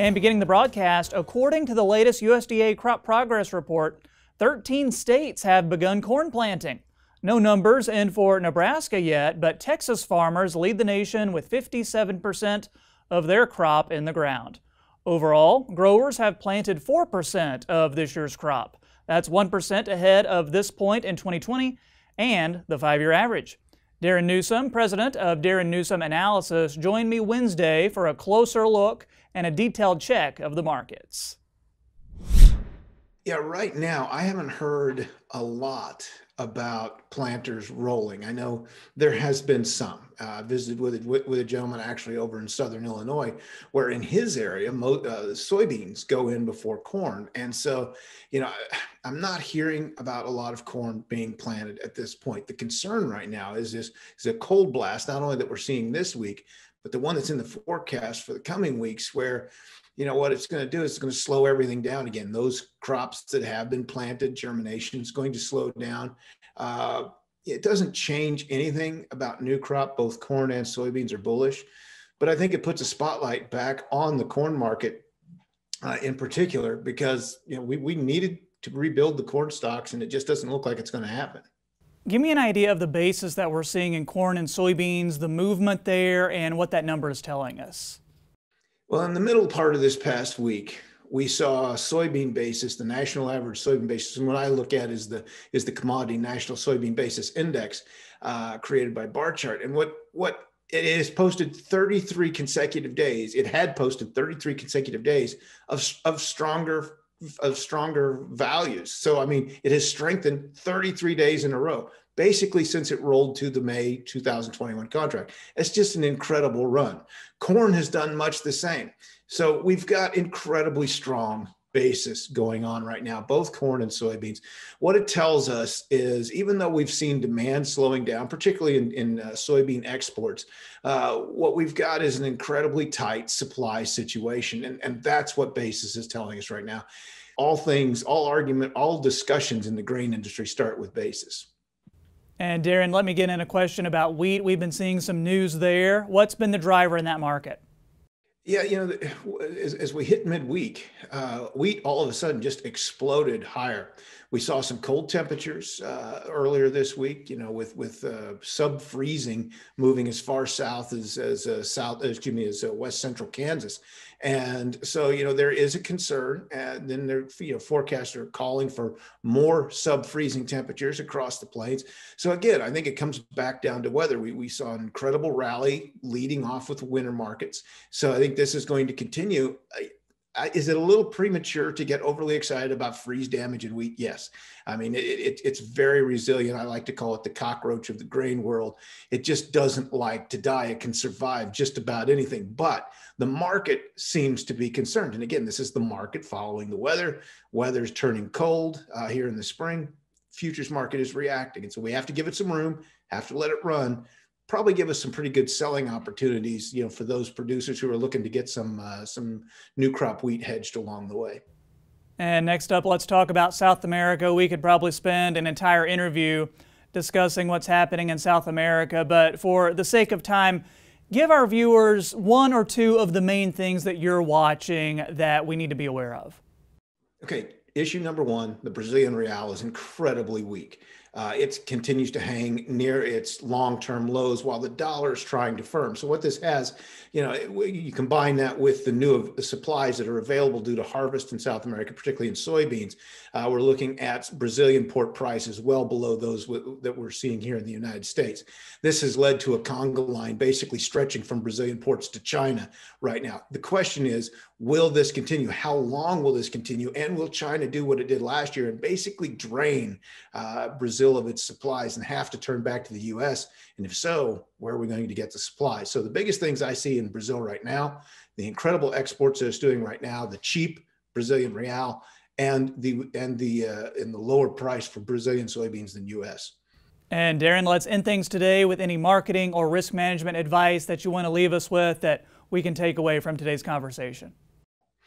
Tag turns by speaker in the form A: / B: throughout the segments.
A: And beginning the broadcast, according to the latest USDA crop progress report, 13 states have begun corn planting. No numbers in for Nebraska yet, but Texas farmers lead the nation with 57% of their crop in the ground. Overall, growers have planted 4% of this year's crop. That's 1% ahead of this point in 2020 and the five year average. Darin Newsom, president of Darin Newsom Analysis, joined me Wednesday for a closer look and a detailed check of the markets.
B: Yeah, right now I haven't heard a lot about planters rolling. I know there has been some. Uh, I visited with, with, with a gentleman actually over in southern Illinois, where in his area, mo- uh, soybeans go in before corn, and so you know I'm not hearing about a lot of corn being planted at this point. The concern right now is this is a cold blast, not only that we're seeing this week, but the one that's in the forecast for the coming weeks, where you know what it's going to do is it's going to slow everything down again. Those crops that have been planted, germination is going to slow down. Uh, it doesn't change anything about new crop. Both corn and soybeans are bullish, but I think it puts a spotlight back on the corn market uh, in particular because you know we we needed to rebuild the corn stocks, and it just doesn't look like it's going to happen.
A: Give me an idea of the basis that we're seeing in corn and soybeans, the movement there, and what that number is telling us.
B: Well, in the middle part of this past week, we saw soybean basis, the national average soybean basis, and what I look at is the is the commodity national soybean basis index uh, created by Barchart. And what what it has posted 33 consecutive days. It had posted 33 consecutive days of of stronger of stronger values. So I mean, it has strengthened 33 days in a row basically since it rolled to the May 2021 contract. It's just an incredible run. Corn has done much the same. So we've got incredibly strong basis going on right now, both corn and soybeans. What it tells us is even though we've seen demand slowing down, particularly in, in uh, soybean exports, uh, what we've got is an incredibly tight supply situation. And, and that's what basis is telling us right now. All things, all argument, all discussions in the grain industry start with basis.
A: And Darin, let me get in a question about wheat. We've been seeing some news there. What's been the driver in that market?
B: Yeah, you know, as, as we hit midweek, uh, wheat all of a sudden just exploded higher. We saw some cold temperatures uh, earlier this week, you know, with with uh, sub freezing moving as far south as as uh, south, excuse me, as uh, west central Kansas, and so, you know, there is a concern. And then there, you know, forecasts are calling for more sub freezing temperatures across the plains. So again, I think it comes back down to weather. We, we saw an incredible rally leading off with winter markets. So I think this is going to continue is it a little premature to get overly excited about freeze damage in wheat? Yes. I mean, it, it, it's very resilient. I like to call it the cockroach of the grain world. It just doesn't like to die. It can survive just about anything. But the market seems to be concerned. And again, this is the market following the weather. Weather's turning cold uh, here in the spring. Futures market is reacting. And so we have to give it some room, have to let it run probably give us some pretty good selling opportunities, you know, for those producers who are looking to get some uh, some new crop wheat hedged along the way.
A: And next up, let's talk about South America. We could probably spend an entire interview discussing what's happening in South America, but for the sake of time, give our viewers one or two of the main things that you're watching that we need to be aware of.
B: Okay, issue number one the Brazilian real is incredibly weak. Uh, it continues to hang near its long-term lows while the dollar is trying to firm. So what this has, you know, you combine that with the new supplies that are available due to harvest in South America, particularly in soybeans. Uh, we're looking at Brazilian port prices well below those that we're seeing here in the United States. This has led to a conga line basically stretching from Brazilian ports to China right now. The question is, will this continue? How long will this continue? And will China do what it did last year and basically drain uh, Brazil? Of its supplies and have to turn back to the US? And if so, where are we going to get the supplies? So the biggest things I see in Brazil right now, the incredible exports that it's doing right now, the cheap Brazilian real, and the and the uh, in the lower price for Brazilian soybeans than US.
A: And Darin, let's end things today with any marketing or risk management advice that you want to leave us with that we can take away from today's conversation.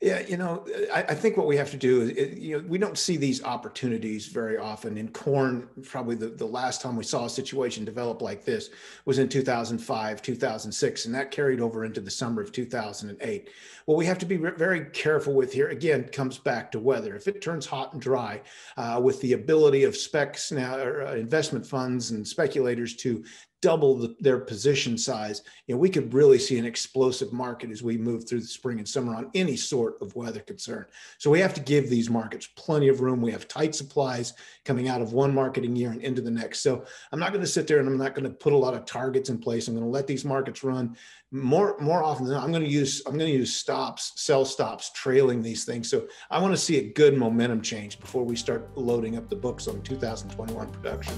B: Yeah, you know, I, I, think what we have to do is, you know, we don't see these opportunities very often. In corn, probably the, the last time we saw a situation develop like this was in 2005, 2006, and that carried over into the summer of 2008. What we have to be very careful with here, again, comes back to weather. If it turns hot and dry, uh, with the ability of specs now, or uh, investment funds and speculators to double the, their position size, you know, we could really see an explosive market as we move through the spring and summer on any sort of weather concern. So we have to give these markets plenty of room. We have tight supplies coming out of one marketing year and into the next. So I'm not going to sit there and I'm not going to put a lot of targets in place. I'm going to let these markets run more more often than not, I'm going to use I'm going to use stops, sell stops, trailing these things. So I want to see a good momentum change before we start loading up the books on 2021 production.